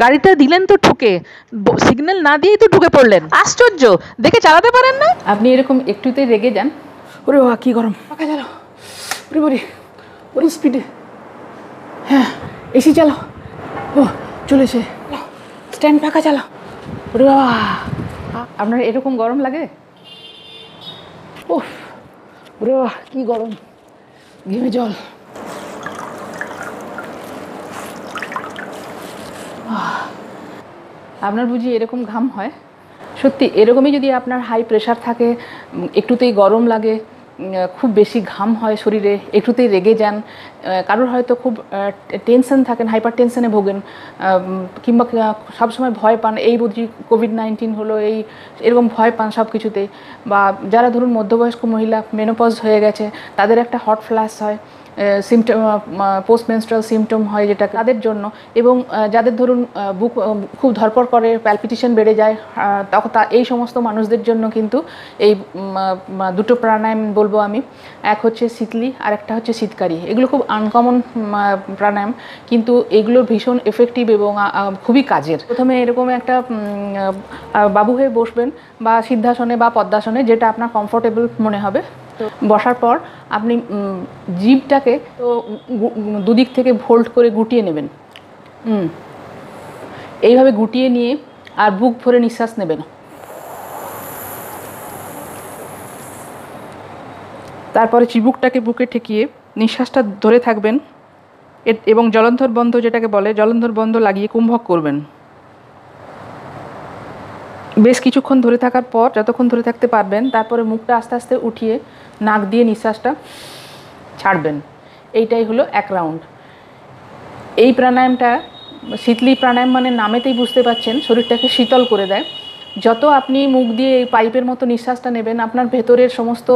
গাড়িটা দিলেন তো ঠুকে। সিগন্যাল না দিয়েই তো ঢুকে পড়লেন। আশ্চর্য! দেখে চালাতে পারেন না? আপনি এরকম একটুতেই রেগে যান। ওরে বাবা কি গরম। পাখা চালাও ওরে বলি ওরে স্পিডে হ্যাঁ এসি চালাও ও চলেছে স্ট্যান্ড পাখা চালাও ওরে বাবা আপনার এরকম গরম লাগে? উফ ওরে বাবা কী গরম। ঘেমে জল। আপনার বুঝি এরকম ঘাম হয়? সত্যি, এরকমই যদি আপনার হাই প্রেশার থাকে একটুতেই গরম লাগে খুব বেশি ঘাম হয় শরীরে, একটুতেই রেগে যান কারোর হয়তো খুব টেনশন থাকেন হাইপার টেনশনে ভোগেন কিংবা সবসময় ভয় পান, এই বুঝি কোভিড নাইন্টিন হলো, এই, এরকম ভয় পান সব কিছুতেই বা যারা ধরুন মধ্যবয়স্ক মহিলা মেনোপজ হয়ে গেছে, তাদের একটা হট ফ্ল্যাশ হয় সিমটম পোস্ট মেনস্ট্রাল সিমটম হয় যেটা তাদের জন্য এবং যাদের ধরুন বুক খুব ধরপড় করে প্যালপিটেশন বেড়ে যায় তখন তা, এই সমস্ত মানুষদের জন্য কিন্তু এই দুটো প্রাণায়াম বলব আমি। এক হচ্ছে শীতলি আর একটা হচ্ছে শীতকারী। এগুলো খুব আনকমন প্রাণায়াম, কিন্তু এগুলো ভীষণ এফেক্টিভ এবং খুবই কাজের। প্রথমে এরকম একটা বাবু হয়ে বসবেন বা সিদ্ধাসনে বা পদ্মাসনে, যেটা আপনার কমফোর্টেবল মনে হবে। তো বসার পর আপনি উম, জিভটাকে তো দুদিক থেকে ভোল্ট করে গুটিয়ে নেবেন। হুম। এইভাবে গুটিয়ে নিয়ে আর বুক ভরে নিঃশ্বাস নেবেন। তারপরে চিবুকটাকে বুকে ঠেকিয়ে নিঃশ্বাসটা ধরে থাকবেন। এবং জলন্ধর বন্ধ যেটাকে বলে জলন্ধর বন্ধ লাগিয়ে কুম্ভক করবেন। বেশ কিছুক্ষণ ধরে থাকার পর যতক্ষণ ধরে থাকতে পারবেন তারপরে মুখটা আস্তে আস্তে উঠিয়ে নাক দিয়ে নিঃশ্বাসটা ছাড়বেন। এইটাই হলো এক রাউন্ড এই প্রাণায়ামটা শীতলি প্রাণায়াম মানে নামেতেই বুঝতে পারছেন, শরীরটাকে শীতল করে দেয়। যত আপনি মুখ দিয়ে এই পাইপের মতো নিঃশ্বাসটা নেবেন, আপনার ভেতরের সমস্ত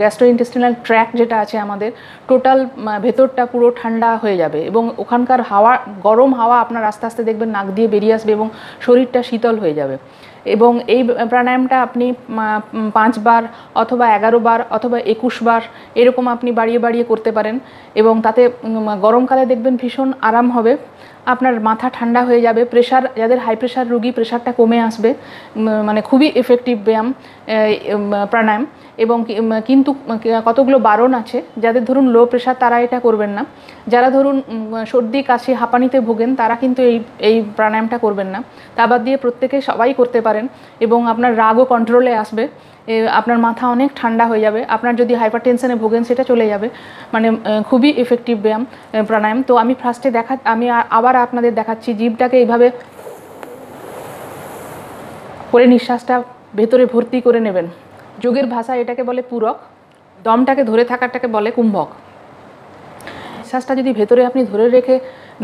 গ্যাস্ট্রো ইন্টেস্টিনাল ট্র্যাক যেটা আছে আমাদের টোটাল ভেতরটা পুরো ঠান্ডা হয়ে যাবে এবং ওখানকার হাওয়া, গরম হাওয়া আপনার আস্তে আস্তে দেখবেন নাক দিয়ে বেরিয়ে আসবে এবং শরীরটা শীতল হয়ে যাবে। এবং এই প্রাণায়ামটা আপনি পাঁচবার অথবা এগারো বার অথবা একুশ বার এরকম আপনি বাড়িয়ে বাড়িয়ে করতে পারেন এবং তাতে গরমকালে দেখবেন ভীষণ আরাম হবে। আপনার মাথা ঠান্ডা হয়ে যাবে প্রেশার যাদের হাই প্রেশার রুগী প্রেশারটা কমে আসবে মানে খুবই এফেক্টিভ ব্যায়াম প্রাণায়াম। এবং কিন্তু কতগুলো বারণ আছে, যাদের ধরুন লো প্রেশার তারা এটা করবেন না। যারা ধরুন সর্দি, কাশি, হাঁপানিতে ভোগেন, তারা কিন্তু এই এই প্রাণায়ামটা করবেন না। তা বাদ দিয়ে প্রত্যেকে সবাই করতে পারেন এবং আপনার রাগও কন্ট্রোলে আসবে। আপনার মাথা অনেক ঠান্ডা হয়ে যাবে। আপনার যদি হাইপার টেনশনে ভোগেন, সেটা চলে যাবে। মানে খুবই এফেক্টিভ ব্যায়াম প্রাণায়াম। তো আমি ফার্স্টে দেখা, আমি আবার আপনাদের দেখাচ্ছি জিভটাকে এইভাবে করে নিঃশ্বাসটা ভেতরে ভর্তি করে নেবেন। যোগের ভাষা এটাকে বলে পূরক দমটাকে ধরে থাকাটাকে বলে কুম্ভক। নিঃশ্বাসটা যদি ভেতরে আপনি ধরে রেখে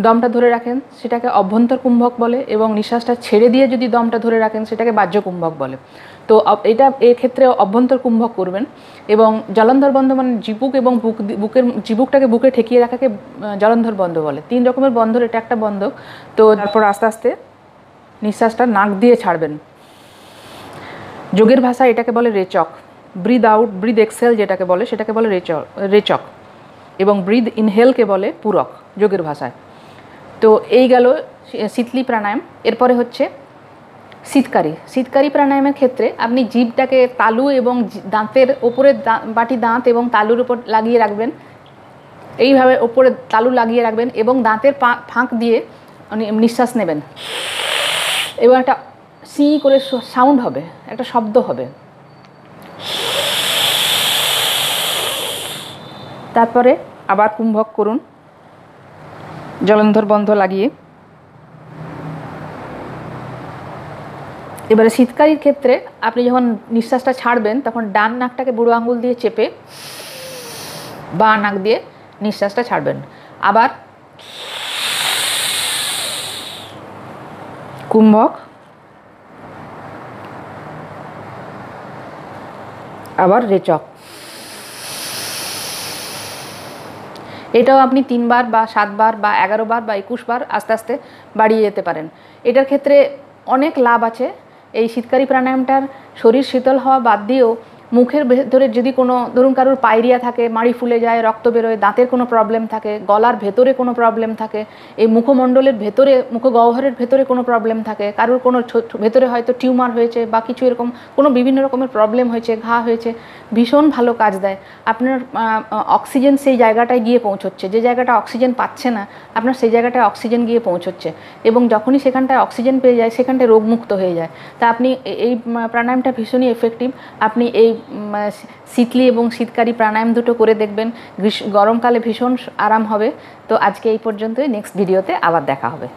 দমটা ধরে রাখেন সেটাকে অভ্যন্তর কুম্ভক বলে এবং নিঃশ্বাসটা ছেড়ে দিয়ে যদি দমটা ধরে রাখেন সেটাকে বাহ্য কুম্ভক বলে। তো এটা ক্ষেত্রে অভ্যন্তর কুম্ভক করবেন এবং জলন্ধর বন্ধ মানে জিবুক এবং বুক বুকের জিবুকটাকে বুকে ঠেকিয়ে রাখাকে জলন্ধর বন্ধ বলে। তিন রকমের বন্ধর এটা একটা বন্ধক। তো তারপর আস্তে আস্তে নিঃশ্বাসটা নাক দিয়ে ছাড়বেন। যোগের ভাষা এটাকে বলে রেচক। ব্রিদ আউট ব্রিদ এক্সেল যেটাকে বলে, সেটাকে বলে রেচক রেচক। এবং ব্রিদ ইনহেলকে বলে পূরক, যোগের ভাষায়। তো এই গেল শীতলি প্রাণায়াম। এরপরে হচ্ছে শীতকারী। শীতকারী প্রাণায়ামের ক্ষেত্রে আপনি জিভটাকে তালু এবং দাঁতের ওপরে বাটি দাঁত এবং তালুর উপর লাগিয়ে রাখবেন। এইভাবে ওপরে তালু লাগিয়ে রাখবেন এবং দাঁতের ফাঁক দিয়ে নিঃশ্বাস নেবেন। এবং একটা সি করে সাউন্ড হবে, একটা শব্দ হবে। তারপরে আবার কুম্ভক করুন। জলন্ধর বন্ধ লাগিয়ে। এবারে শীতকালীর ক্ষেত্রে আপনি যখন নিঃশ্বাসটা ছাড়বেন, তখন ডান নাকটাকে বুড়ো আঙুল দিয়ে চেপে বা নাক দিয়ে নিঃশ্বাসটা ছাড়বেন। আবার কুম্ভক আবার রেচক। এটাও আপনি তিনবার বা সাতবার বা এগারো বার বা একুশ বার আস্তে আস্তে বাড়িয়ে যেতে পারেন। এটার ক্ষেত্রে অনেক লাভ আছে। এই শীতকারী প্রাণায়ামটার শরীর শীতল হওয়া বাদ দিয়েও মুখের ভেতরে যদি কোনো, ধরুন কারোর পায়রিয়া থাকে, মাড়ি ফুলে যায়, রক্ত বেরোয়, দাঁতের কোনো প্রবলেম থাকে, গলার ভেতরে কোনো প্রবলেম থাকে, এই মুখমণ্ডলের ভেতরে, মুখগহ্বরের ভেতরে কোনো প্রবলেম থাকে, কারোর কোনো ভেতরে হয়তো টিউমার হয়েছে বা কিছু এরকম, কোনো বিভিন্ন রকমের প্রবলেম হয়েছে, ঘা হয়েছে, ভীষণ ভালো কাজ দেয়। আপনার অক্সিজেন সেই জায়গাটায় গিয়ে পৌঁছচ্ছে, যে জায়গাটা অক্সিজেন পাচ্ছে না, আপনার সেই জায়গাটায় অক্সিজেন গিয়ে পৌঁছচ্ছে। এবং যখনই সেখানটায় অক্সিজেন পেয়ে যায়, সেখানটায় রোগমুক্ত হয়ে যায়। তা আপনি এই প্রাণায়ামটা ভীষণই এফেক্টিভ আপনি এই শীতলি এবং শীতকারী প্রাণায়াম দুটো করে দেখবেন। গরমকালে ভীষণ আরাম হবে। তো আজকে এই পর্যন্তই। নেক্সট ভিডিওতে আবার দেখা হবে।